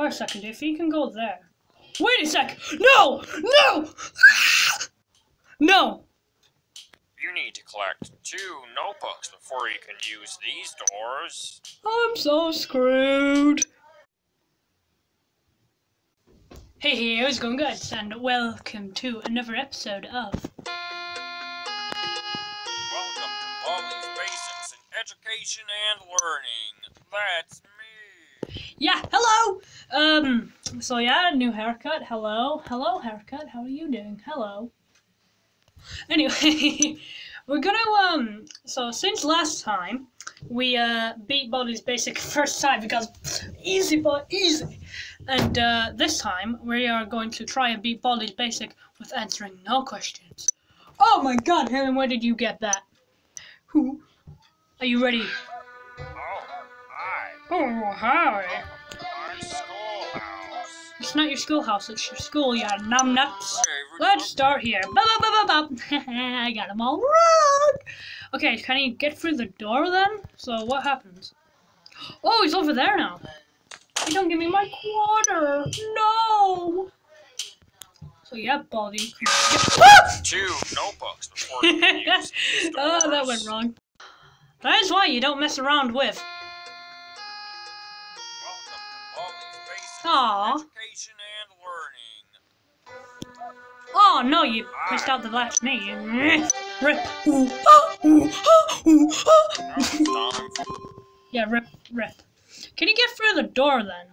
Wait a second, if he can go there. Wait a sec! No! No! No! You need to collect two notebooks before you can use these doors. I'm so screwed. Hey, hey, how's it going, guys? And welcome to another episode of Welcome to Baldi's Basics in Education and Learning. That's me. Yeah, hello! Um, so yeah, new haircut. Hello. Hello, haircut. How are you doing? Hello. Anyway, we're gonna, um, so since last time, we, uh, beat Baldi's Basic first time because easy, boy, easy. And, uh, this time, we are going to try and beat Baldi's Basic with answering no questions. Oh my god, Helen, where did you get that? Who? Are you ready? Oh, hi. Hi. Our schoolhouse. It's not your schoolhouse, it's your schoolyard, you numbnuts. Let's start here. Ba ba ba ba ba. I got them all wrong. Okay, can he get through the door then? So what happens? Oh, he's over there now. You don't give me my quarter. No. So yeah, Baldi. Two notebooks before you can use these doors. oh, that went wrong. That is why you don't mess around with. Baldi's Basics Aw. in Education and Learning. Oh no, you missed out the last name. Rip. Ooh, ah, ooh, ah, ooh, ah. Now it's time for Yeah, rip, rip. Can he get through the door then?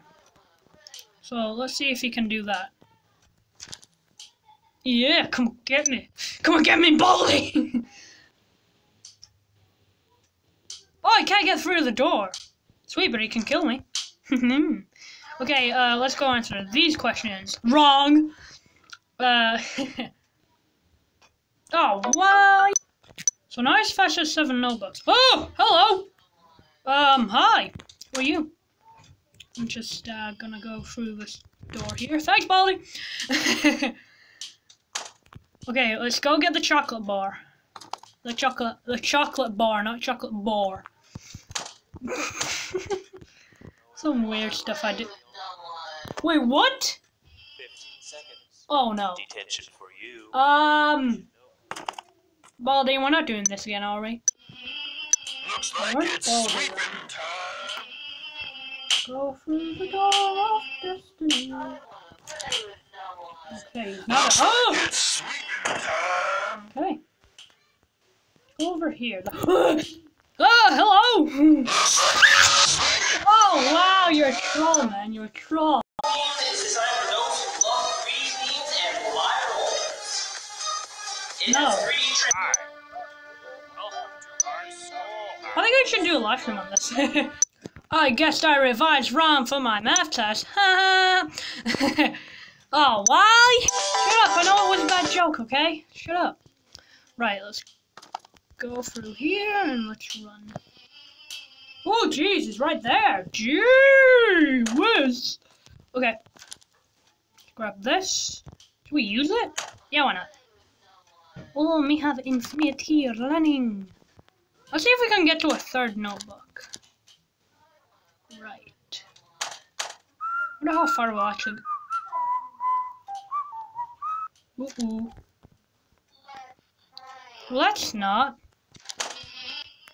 So let's see if he can do that. Yeah, come get me. Come on, get me, Baldi! oh, he can't get through the door. Sweet, but he can kill me. okay, uh, let's go answer these questions. Wrong! Uh, oh, why? So now he's fast as seven notebooks. Oh, hello! Um, hi. Who are you? I'm just uh, gonna go through this door here. Thanks, Baldi. okay, let's go get the chocolate bar. The chocolate, the chocolate bar, not chocolate bar. Some weird stuff I did. Wait, what? 15 seconds. Oh no. Detention for you. Um, Baldi, we're not doing this again, are we? Looks like it's Baldi. sweeping Go through the door of destiny. Okay, not a- oh! Okay. Over here. oh, hello! oh, wow, you're a troll, man. You're a troll. Schoolhouse. I think I should do a live stream on this. I guess I revised wrong for my math test. oh, why? Shut up. I know it was a bad joke, okay? Shut up. Right, let's go through here and let's run. Oh, jeez, it's right there. Gee whiz. Okay. Grab this. Should we use it? Yeah, why not? Oh, we have infinity running. Let's see if we can get to a third notebook. Right. I wonder how far we'll actually. Ooh. -ooh. Let's not.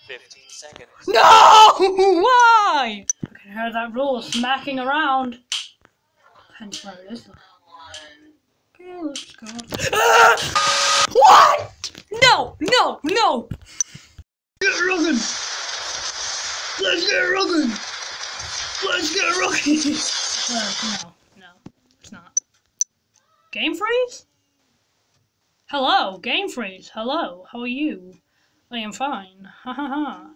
15 seconds. No! Why? I can hear that rule smacking around. Depends where it is. Okay, let's go. Ah! What? No! No! No! Get running! Let's get running! Let's get running! well, no, no, it's not. Game freeze? Hello, game freeze. Hello, how are you? I am fine. Ha ha ha.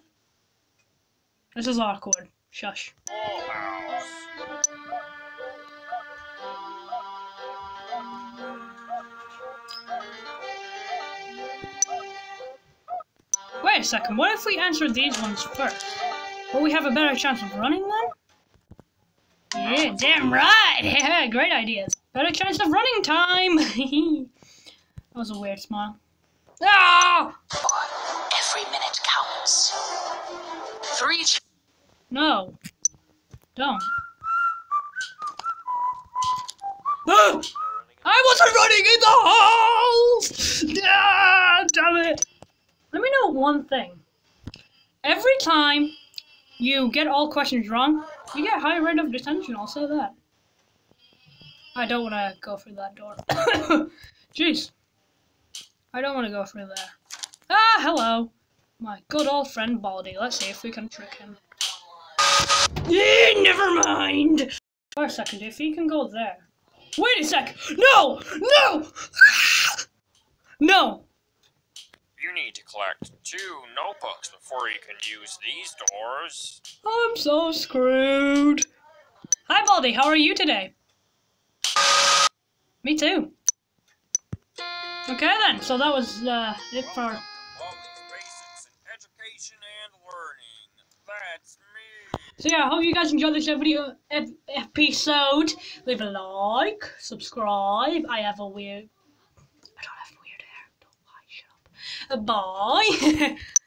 This is awkward. Shush. Wait a second, what if we answer these ones first? Will we have a better chance of running then? Yeah, damn right! Yeah, great ideas. Better chance of running time! that was a weird smile. Ah! Every minute counts. Three ch- No. Don't. I wasn't running in the holes! Ah, damn it! Let me know one thing. Every time you get all questions wrong, you get higher rate of detention, I'll say that. I don't want to go through that door. Jeez. I don't want to go through there. Ah, hello. My good old friend Baldi. Let's see if we can trick him. Eh, never mind. For a second, if he can go there. Wait a sec! No! No! No! You need to collect two notebooks before you can use these doors. I'm so screwed. Hi, Baldi. How are you today? Me too. Okay then. So that was uh, it for. All these basics in education and learning. That's me. So yeah, I hope you guys enjoyed this video episode. Leave a like, subscribe. I have a weird. I